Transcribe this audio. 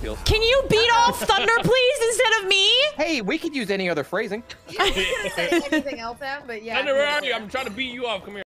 feels. Can you beat off Thunder, please, instead of me? Hey, we could use any other phrasing. Anything else, out, but yeah. Thunder, where are you? I'm trying to beat you off. Come here.